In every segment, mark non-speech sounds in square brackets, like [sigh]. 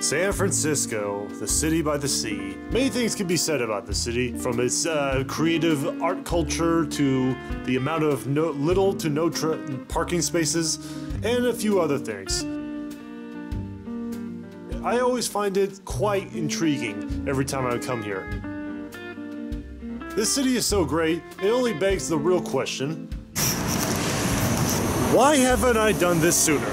San Francisco, the city by the sea. Many things can be said about the city, from its uh, creative art culture to the amount of no, little to no parking spaces, and a few other things. I always find it quite intriguing every time I come here. This city is so great, it only begs the real question why haven't I done this sooner?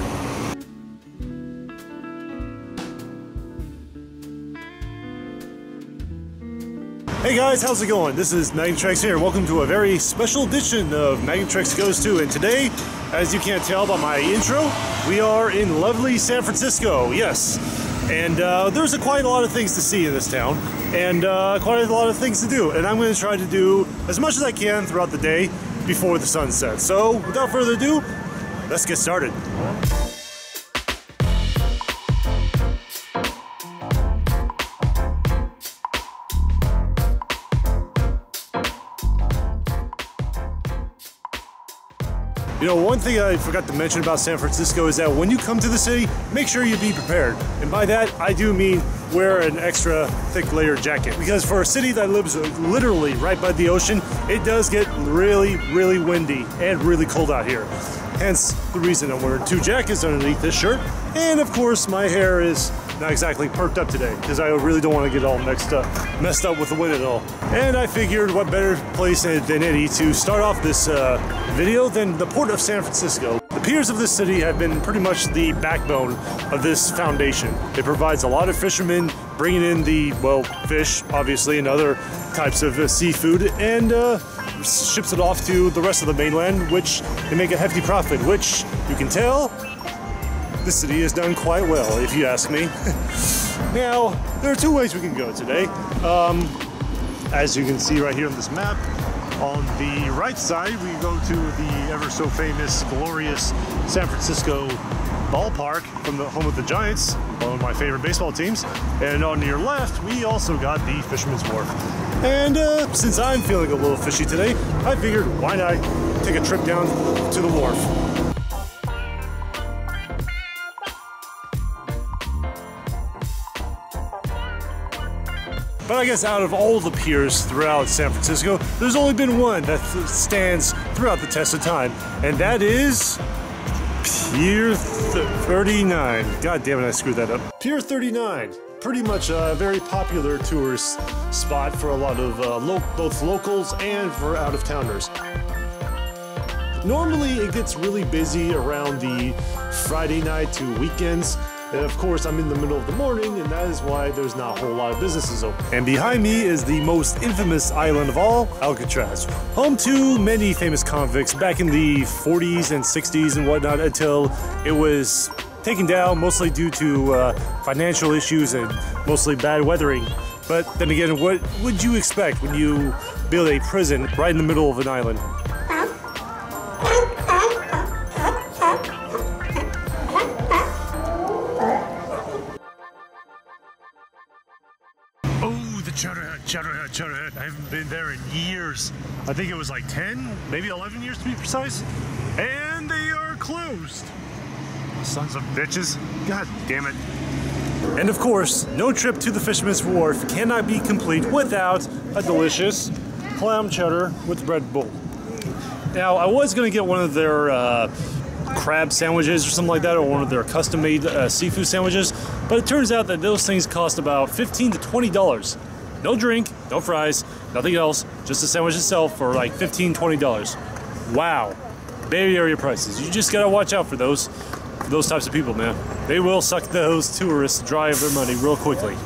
Hey guys, how's it going? This is Magnetrex here. Welcome to a very special edition of Magnetrex Goes To. And today, as you can't tell by my intro, we are in lovely San Francisco. Yes. And uh, there's a, quite a lot of things to see in this town, and uh, quite a lot of things to do. And I'm going to try to do as much as I can throughout the day before the sun sets. So, without further ado, let's get started. You know, one thing I forgot to mention about San Francisco is that when you come to the city, make sure you be prepared. And by that, I do mean wear an extra thick layer jacket. Because for a city that lives literally right by the ocean, it does get really, really windy and really cold out here. Hence the reason I'm wearing two jackets underneath this shirt. And of course, my hair is not exactly perked up today because I really don't want to get all mixed up, messed up with the wind at all. And I figured what better place than any to start off this uh, video than the port of San Francisco. The piers of this city have been pretty much the backbone of this foundation. It provides a lot of fishermen bringing in the, well, fish, obviously, and other types of uh, seafood, and uh, ships it off to the rest of the mainland, which they make a hefty profit, which you can tell the city has done quite well, if you ask me. [laughs] now, there are two ways we can go today. Um, as you can see right here on this map, on the right side, we go to the ever so famous, glorious San Francisco ballpark from the home of the Giants, one of my favorite baseball teams. And on your left, we also got the Fisherman's Wharf. And uh, since I'm feeling a little fishy today, I figured why not take a trip down to the wharf. But I guess out of all the piers throughout San Francisco, there's only been one that stands throughout the test of time, and that is Pier 39. God damn it, I screwed that up. Pier 39. Pretty much a very popular tourist spot for a lot of uh, lo both locals and for out of towners. Normally, it gets really busy around the Friday night to weekends. And of course, I'm in the middle of the morning, and that is why there's not a whole lot of businesses open. And behind me is the most infamous island of all, Alcatraz. Home to many famous convicts back in the 40s and 60s and whatnot until it was taken down mostly due to uh, financial issues and mostly bad weathering. But then again, what would you expect when you build a prison right in the middle of an island? Chowderhead, Chowderhead. I haven't been there in years. I think it was like 10, maybe 11 years to be precise. And they are closed. Sons of bitches. God damn it. And of course, no trip to the Fisherman's Wharf cannot be complete without a delicious clam chowder with bread bowl. Now, I was going to get one of their uh, crab sandwiches or something like that, or one of their custom made uh, seafood sandwiches, but it turns out that those things cost about 15 to $20. No drink, no fries, nothing else, just the sandwich itself for like $15, $20. Wow. Bay Area prices. You just gotta watch out for those for those types of people, man. They will suck those tourists dry of their money real quickly.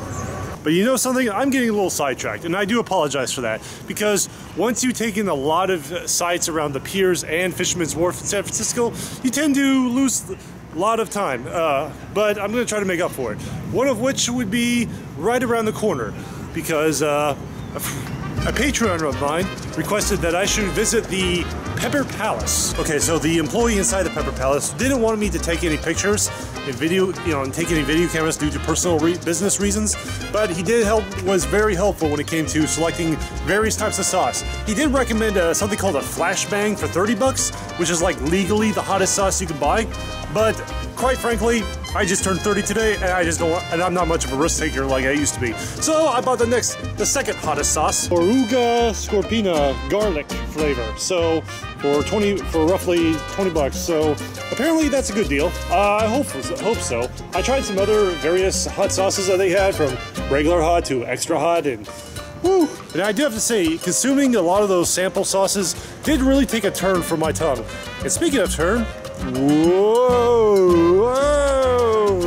But you know something? I'm getting a little sidetracked, and I do apologize for that. Because once you take in a lot of uh, sites around the piers and Fisherman's Wharf in San Francisco, you tend to lose a lot of time. Uh, but I'm going to try to make up for it. One of which would be right around the corner. Because uh, a Patreon of mine requested that I should visit the Pepper Palace. Okay, so the employee inside the Pepper Palace didn't want me to take any pictures and video, you know, and take any video cameras due to personal re business reasons, but he did help, was very helpful when it came to selecting various types of sauce. He did recommend uh, something called a flashbang for 30 bucks, which is like legally the hottest sauce you can buy. But quite frankly, I just turned 30 today, and I just don't. Want, and I'm not much of a risk taker like I used to be. So I bought the next, the second hottest sauce, Moruga Scorpion garlic flavor. So for 20, for roughly 20 bucks. So apparently that's a good deal. Uh, I hope hope so. I tried some other various hot sauces that they had, from regular hot to extra hot, and Woo. And I do have to say, consuming a lot of those sample sauces did really take a turn for my tongue. And speaking of turn, whoa, whoa,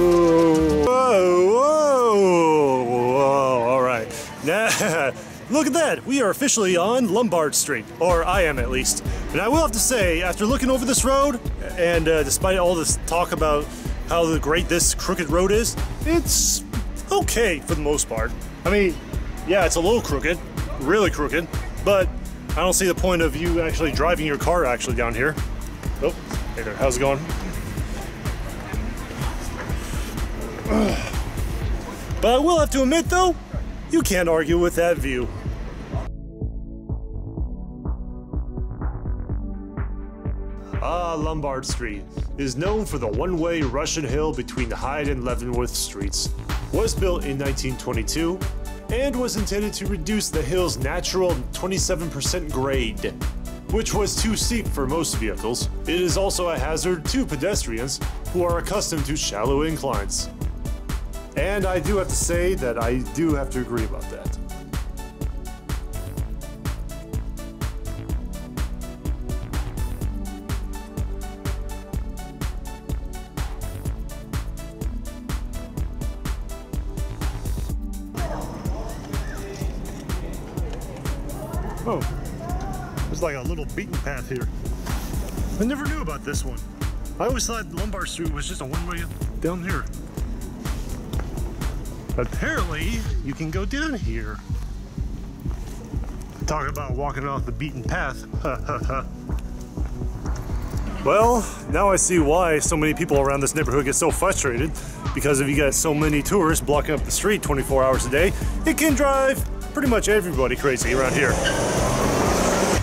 whoa, whoa, all right. Now, look at that, we are officially on Lombard Street, or I am at least. And I will have to say, after looking over this road, and uh, despite all this talk about how great this crooked road is, it's okay for the most part. I mean, yeah, it's a little crooked, really crooked, but I don't see the point of you actually driving your car actually down here. Oh, hey there, how's it going? But I will have to admit though, you can't argue with that view. Ah, Lombard Street is known for the one-way Russian hill between Hyde and Leavenworth streets. Was built in 1922 and was intended to reduce the hill's natural 27% grade, which was too steep for most vehicles. It is also a hazard to pedestrians who are accustomed to shallow inclines. And I do have to say that I do have to agree about that. Oh, like a little beaten path here. I never knew about this one. I always thought Lombard Street was just a one-way down here. Apparently, you can go down here. Talk about walking off the beaten path. [laughs] well, now I see why so many people around this neighborhood get so frustrated. Because if you got so many tourists blocking up the street 24 hours a day, it can drive pretty much everybody crazy around here.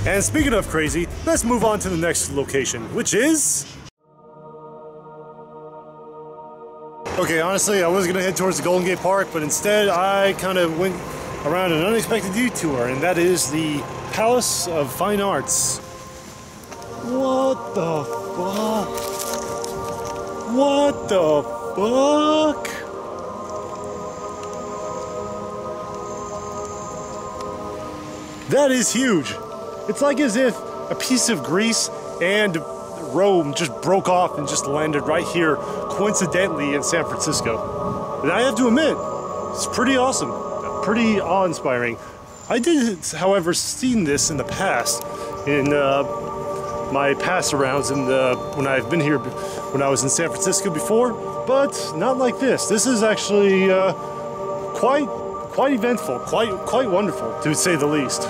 And speaking of crazy, let's move on to the next location, which is... Okay, honestly, I was gonna head towards the Golden Gate Park, but instead I kind of went around an unexpected detour, and that is the Palace of Fine Arts. What the fuck? What the fuck? That is huge. It's like as if a piece of Greece and Rome just broke off and just landed right here, coincidentally in San Francisco. And I have to admit, it's pretty awesome, pretty awe-inspiring. I did, however, seen this in the past, in uh, my pass arounds and when I've been here, when I was in San Francisco before, but not like this. This is actually uh, quite, quite eventful, quite, quite wonderful, to say the least.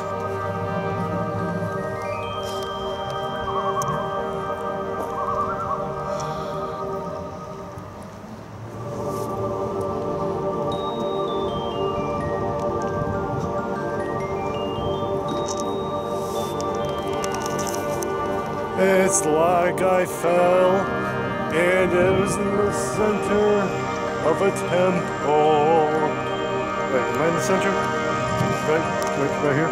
It's like I fell and it was in the center of a temple. Wait, am I in the center? Right, right, right here?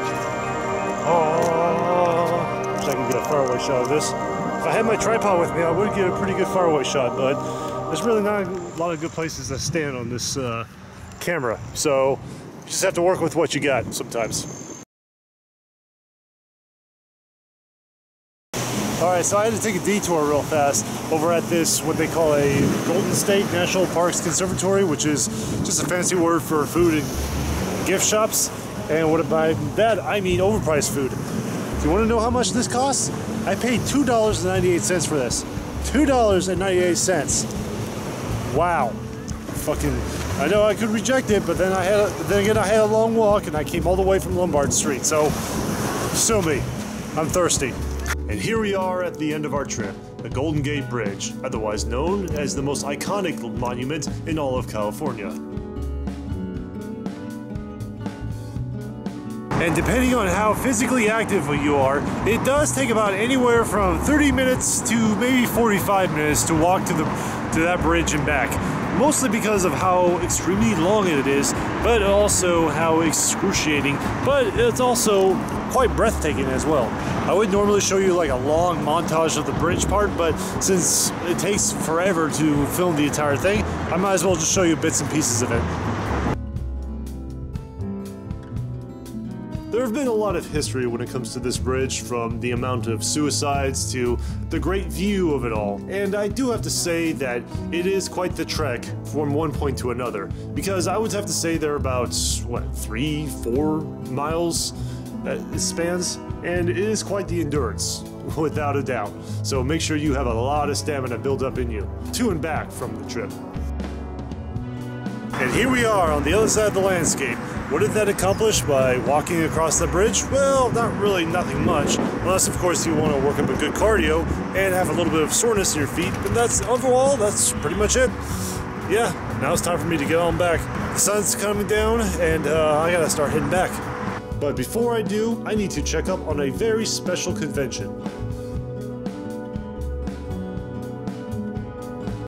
Oh, I can get a faraway shot of this. If I had my tripod with me, I would get a pretty good faraway shot, but there's really not a lot of good places to stand on this uh, camera. So you just have to work with what you got sometimes. All right, so I had to take a detour real fast over at this, what they call a Golden Gate National Parks Conservancy, which is just a fancy word for food and gift shops. And what by that, I mean overpriced food. Do you want to know how much this costs? I paid $2.98 for this. $2.98. Wow. Fucking, I know I could reject it, but then I had, a, then again, I had a long walk and I came all the way from Lombard Street. So, sue me. I'm thirsty. And here we are at the end of our trip, the Golden Gate Bridge, otherwise known as the most iconic monument in all of California. And depending on how physically active you are, it does take about anywhere from 30 minutes to maybe 45 minutes to walk to the to that bridge and back. Mostly because of how extremely long it is, but also how excruciating, but it's also quite breathtaking as well. I would normally show you like a long montage of the bridge part, but since it takes forever to film the entire thing, I might as well just show you bits and pieces of it. There have been a lot of history when it comes to this bridge, from the amount of suicides to the great view of it all. And I do have to say that it is quite the trek from one point to another, because I would have to say they're about, what, three, four miles uh, spans, and it is quite the endurance, [laughs] without a doubt. So make sure you have a lot of stamina built up in you, to and back from the trip. And here we are on the other side of the landscape. What did that accomplish by walking across the bridge? Well, not really nothing much, unless of course you want to work up a good cardio and have a little bit of soreness in your feet, but that's overall, that's pretty much it. Yeah, now it's time for me to get on back. The sun's coming down and uh, I gotta start heading back. But before I do, I need to check up on a very special convention.